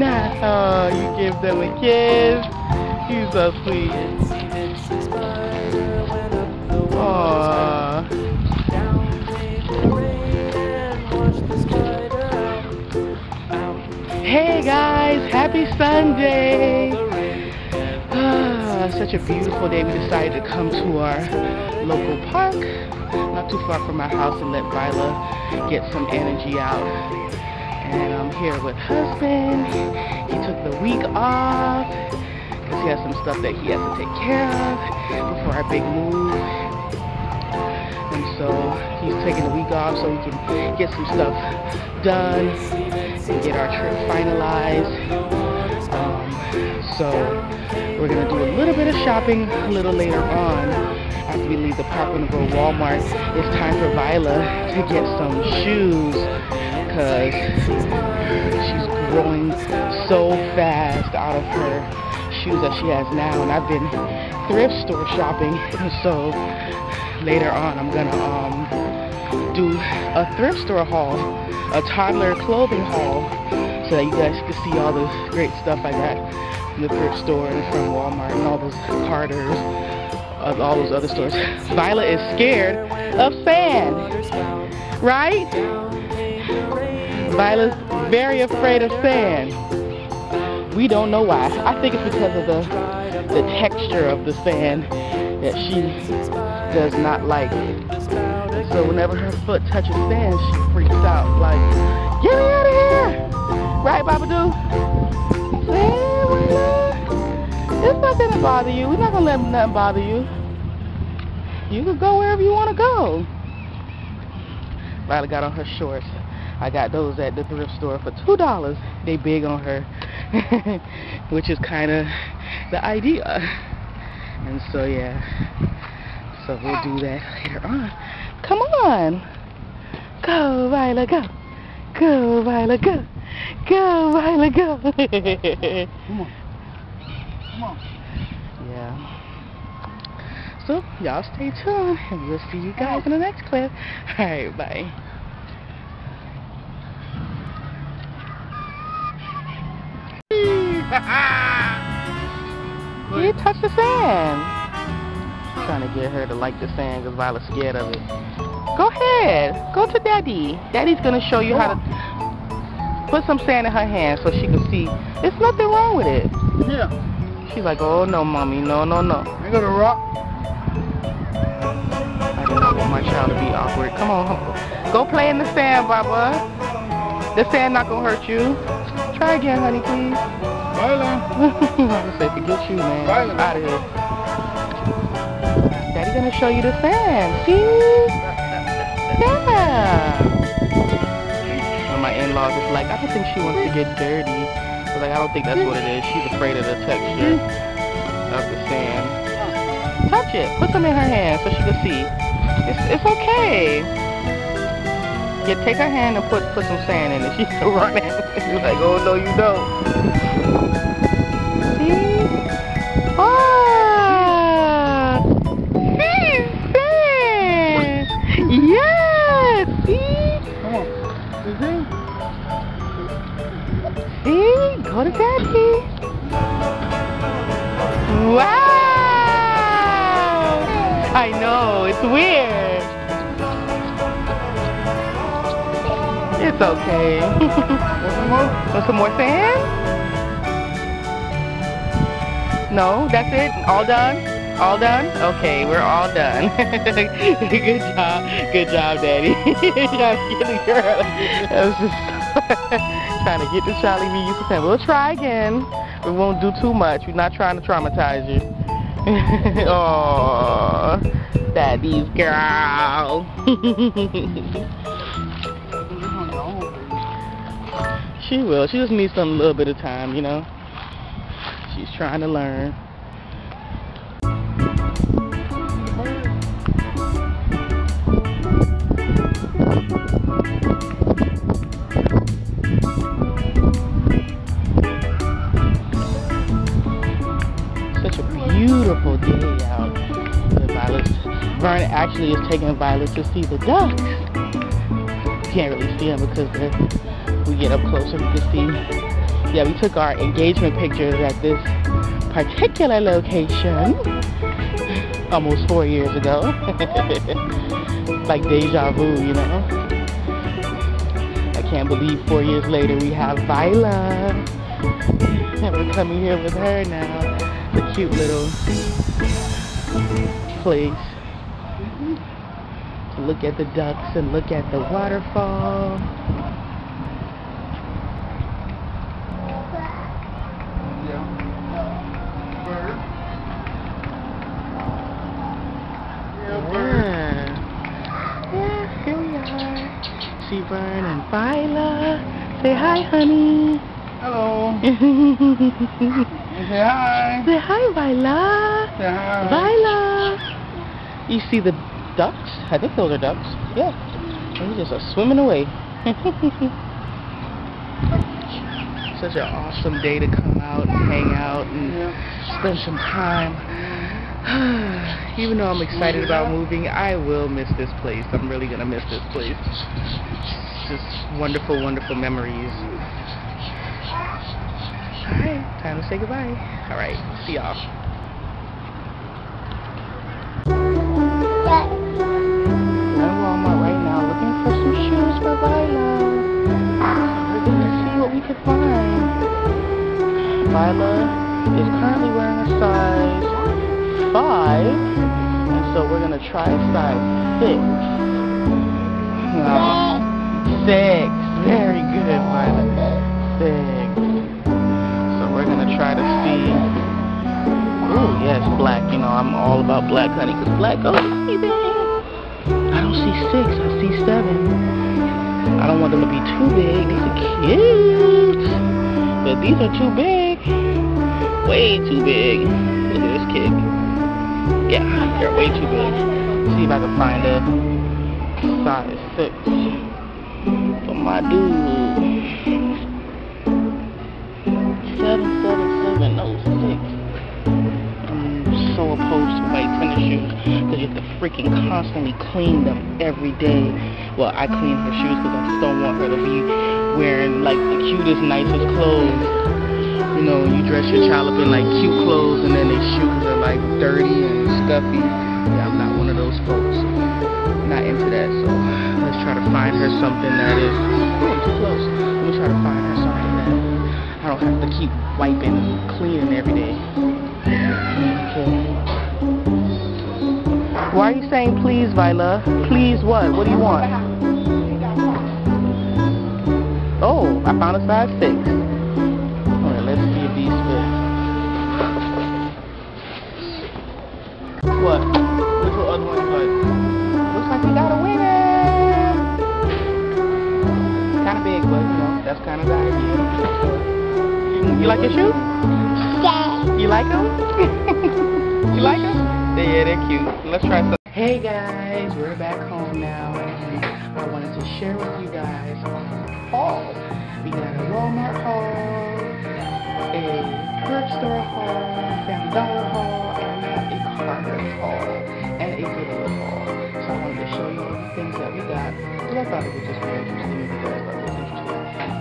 No, you give them a kiss. You're so sweet. Aww. Hey guys, happy Sunday! Ah, such a beautiful day. We decided to come to our local park, not too far from my house, and let Vylah get some energy out. And I'm here with husband. He took the week off because he has some stuff that he has to take care of before our big move. And so he's taking the week off so we can get some stuff done and get our trip finalized. Um, so we're gonna do a little bit of shopping a little later on after we leave the park. Gonna go to Walmart. It's time for Vylah to get some shoes because she's growing so fast out of her shoes that she has now. And I've been thrift store shopping, so later on I'm gonna um, do a thrift store haul, a toddler clothing haul, so that you guys can see all the great stuff I got from the thrift store and from Walmart and all those Carters, of all those other stores. Violet is scared of sand, right? Violet's very afraid of sand. We don't know why. I think it's because of the the texture of the sand that she does not like. So whenever her foot touches sand, she freaks out like, get me out of here! Right? Yeah, Vylah. It's not gonna bother you. We're not gonna let nothing bother you. You can go wherever you wanna go. Vylah got on her shorts. I got those at the thrift store for two dollars. They big on her, which is kind of the idea. And so yeah, so we'll do that later on. Come on, go Vylah, go, go Vylah, go, go Vylah, go. Come on. Come on. Yeah. So y'all stay tuned, and we'll see you guys in the next clip. All right, bye. You touch the sand. Trying to get her to like the sand because Violet's scared of it. Go ahead. Go to Daddy. Daddy's going to show you how to put some sand in her hand so she can see. There's nothing wrong with it. Yeah. She's like, oh no, mommy. No, no, no. I got a rock. I do not want my child to be awkward. Come on. Go play in the sand, Baba. The sand not going to hurt you. Try again, honey, please. Vylah. I say, forget you, man. Violet. Out of here. Daddy gonna show you the sand. See? Yeah. One of my in-laws is like, I don't think she wants to get dirty. Like, I don't think that's what it is. She's afraid of the texture of the sand. Touch it. Put some in her hand so she can see. It's, it's okay. Yeah, take her hand and put put some sand in it. She's running. She's like, oh no, you don't. Go to daddy. Wow! I know, it's weird. It's okay. Want some more? Want some more sand? No, that's it? All done? All done? Okay, we're all done. Good job. Good job, Daddy. get the girl. I was just trying to get the Charlie be used to sand. We'll try again. We won't do too much. We're not trying to traumatize you. Oh, Daddy's girl. She will. She just needs some little bit of time, you know. She's trying to learn. beautiful day out Violet. Vern actually is taking Violet to see the ducks. You can't really see them because we get up closer we can see. Yeah, we took our engagement pictures at this particular location almost four years ago. like deja vu, you know? I can't believe four years later we have Violet, And we're coming here with her now. The cute little place to look at the ducks and look at the waterfall. Yeah. Bird. Yeah, bird. Yeah. Yeah, here we are. See Vern and Vylah. Say hi, honey. Hello. Say hi. Say hi. hi, Vylah. Say hi. Vylah. You see the ducks? I think those are ducks. Yeah. They just are swimming away. Such an awesome day to come out and hang out and Yeah. spend some time. Even though I'm excited about moving, I will miss this place. I'm really gonna miss this place. Just wonderful, wonderful memories. Alright, time to say goodbye. Alright, see y'all. We're in Walmart right now looking for some shoes for Vylah. We're gonna see what we can find. Vylah is currently wearing a size 5, and so we're gonna try size 6. No, 6. Very good, Vylah. 6. Try to see. Oh, yes, black. You know, I'm all about black, honey, because black oh, goes anything. I don't see six, I see seven. I don't want them to be too big. These are cute. But these are too big. Way too big. Look at this kid. Yeah, they're way too big. See if I can find a size six for my dude. Have to freaking constantly clean them every day. Well, I clean her shoes because I just don't want her to be wearing like the cutest, nicest clothes. You know, you dress your child up in like cute clothes and then their shoes are like dirty and stuffy. Yeah, I'm not one of those folks. Not into that. So let's try to find her something that is. Oh, too close. Let me try to find her something that I don't have to keep wiping and cleaning every day. Why are you saying please, Vylah? Please what? What do you want? Oh, I found a size 6. Alright, let's see if these fit. What? Which one other one you like? Looks like we got a winner! Kind of big, but you know, that's kind of the idea. You like your shoes? You like them? you like them? Yeah, they're cute. Let's try some. Hey guys, we're back home now, and I wanted to share with you guys our haul. We got a Walmart haul, a Curb Store haul, Family Dollar haul, and a Carter's haul, and a Goodwill haul. So I wanted to show you all the things that we got, because I thought it was just very interesting. If you guys thought it was interesting,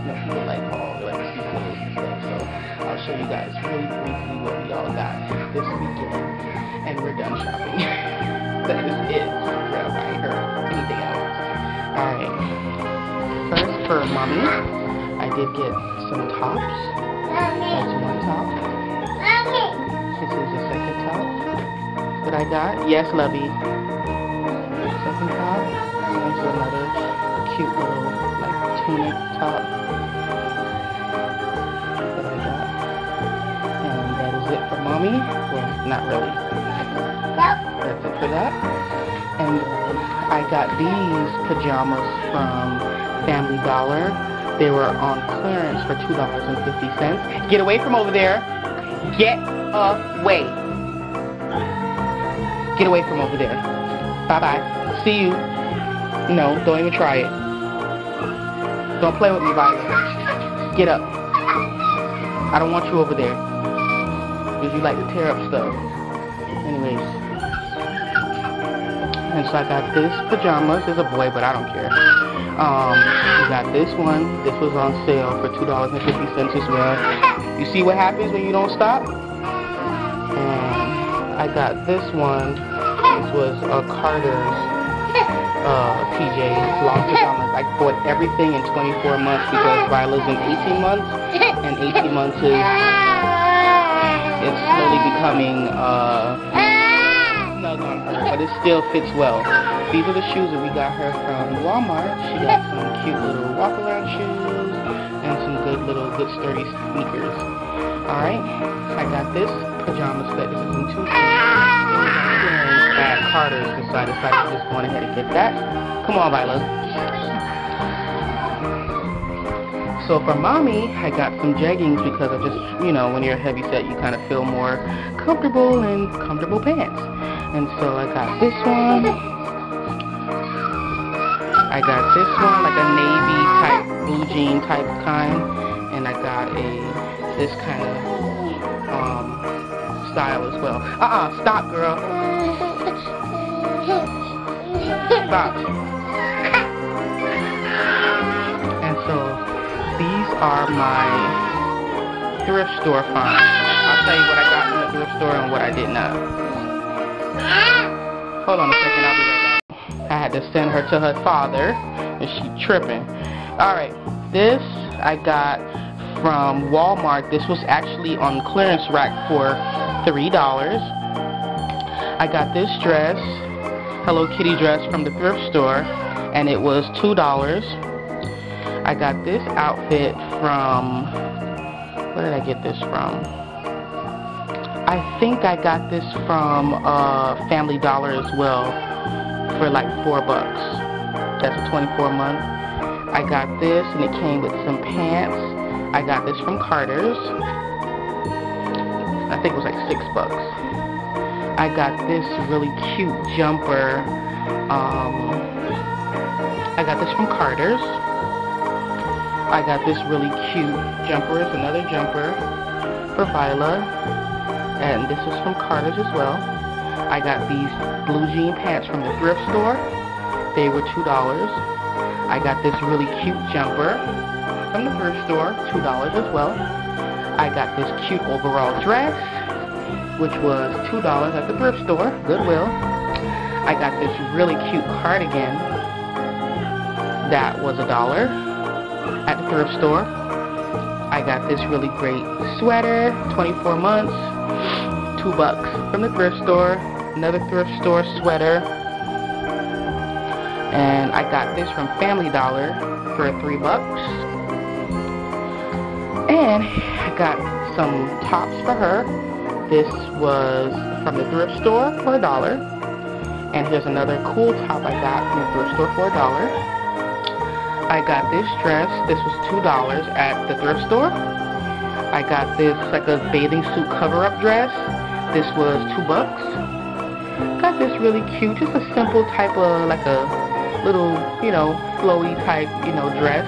you know, like haul, they like to see clothes and stuff. So I'll show you guys really briefly what we all got this weekend, we're done shopping. that is it. We're not buying her anything else. Alright. First for mommy, I did get some tops. That's one top. This is the second top that I got. Yes, lovey. Second top. There's another cute little like tunic top that I got. And that is it for mommy. Well, not really. That's it for that. And I got these pajamas from Family Dollar. They were on clearance for $2.50. Get away from over there. Get away. Get away from over there. Bye-bye. See you. No, don't even try it. Don't play with me, Violet. Get up. I don't want you over there. Because you like to tear up stuff. Anyways. And so I got this pajamas. It's a boy, but I don't care. Um, we got this one. This was on sale for $2.50 as well. You see what happens when you don't stop? And I got this one. This was a Carter's uh, PJ, long pajamas. I bought everything in 24 months because Vylah's in 18 months, and 18 months is becoming uh, snug on her, but it still fits well. These are the shoes that we got her from Walmart. She got some cute little walk around shoes and some good little good sturdy sneakers. Alright, I got this pajama set. This is in two at Carter's, so I decided just go ahead and get that. Come on, Vylah. So for mommy, I got some jeggings because I just, you know, when you're a heavy set, you kind of feel more comfortable in comfortable pants. And so I got this one. I got this one, like a navy type, blue jean type kind. And I got a, this kind of um, style as well. Uh-uh, stop, girl. Stop. Are my thrift store finds. I'll tell you what I got from the thrift store and what I did not. Hold on a second, I'll be right back. I had to send her to her father, and she tripping. Alright, this I got from Walmart. This was actually on clearance rack for $3. I got this dress, Hello Kitty dress from the thrift store, and it was $2. I got this outfit from, where did I get this from? I think I got this from uh, Family Dollar as well for like four bucks. That's a 24 month. I got this and it came with some pants. I got this from Carter's. I think it was like six bucks. I got this really cute jumper. Um, I got this from Carter's. I got this really cute jumper. It's another jumper for Vylah. And this is from Carter's as well. I got these blue jean pants from the thrift store. They were $2. I got this really cute jumper from the thrift store, $2 as well. I got this cute overall dress, which was $2 at the thrift store, Goodwill. I got this really cute cardigan that was a dollar at the thrift store. I got this really great sweater, 24 months, two bucks from the thrift store. Another thrift store sweater. And I got this from Family Dollar for three bucks. And I got some tops for her. This was from the thrift store for a dollar. And here's another cool top I got from the thrift store for a dollar. I got this dress. This was $2 at the thrift store. I got this like a bathing suit cover-up dress. This was two bucks. Got this really cute, just a simple type of like a little, you know, flowy type, you know, dress.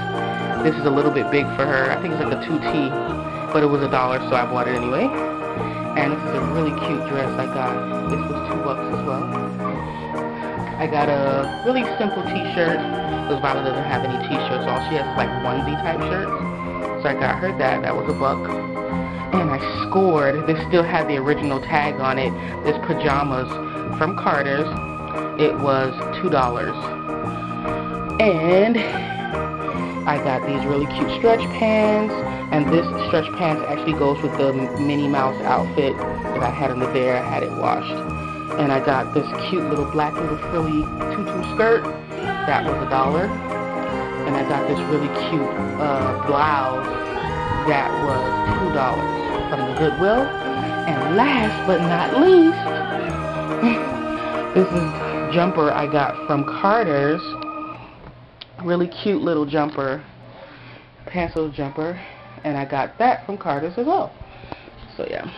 This is a little bit big for her. I think it's like a 2T, but it was a dollar, so I bought it anyway. And this is a really cute dress I got. This was two bucks as well. I got a really simple t-shirt because Violet doesn't have any t-shirts. All she has like onesie type shirts. So I got her that. That was a buck. And I scored. This still had the original tag on it. This pajamas from Carter's. It was $2. And I got these really cute stretch pants. And this stretch pants actually goes with the Minnie Mouse outfit that I had in the bear. I had it washed. And I got this cute little black little frilly tutu skirt. That was a dollar. And I got this really cute uh, blouse. That was two dollars from the Goodwill. And last but not least, this is jumper I got from Carter's. Really cute little jumper, pencil jumper, and I got that from Carter's as well. So yeah.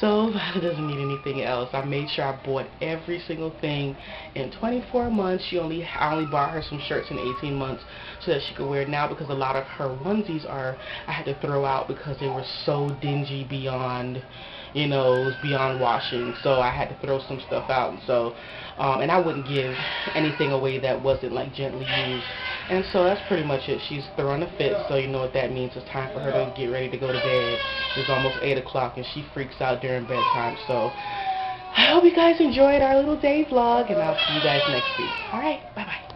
So Vylah doesn't need anything else. I made sure I bought every single thing in 24 months. She only I only bought her some shirts in 18 months so that she could wear it now because a lot of her onesies are I had to throw out because they were so dingy beyond you know, it was beyond washing. So I had to throw some stuff out. So, um, and I wouldn't give anything away that wasn't like gently used. And so that's pretty much it. She's throwing a fit, so you know what that means. It's time for her to get ready to go to bed. It's almost 8 o'clock, and she freaks out during bedtime. So I hope you guys enjoyed our little day vlog, and I'll see you guys next week. All right, bye-bye.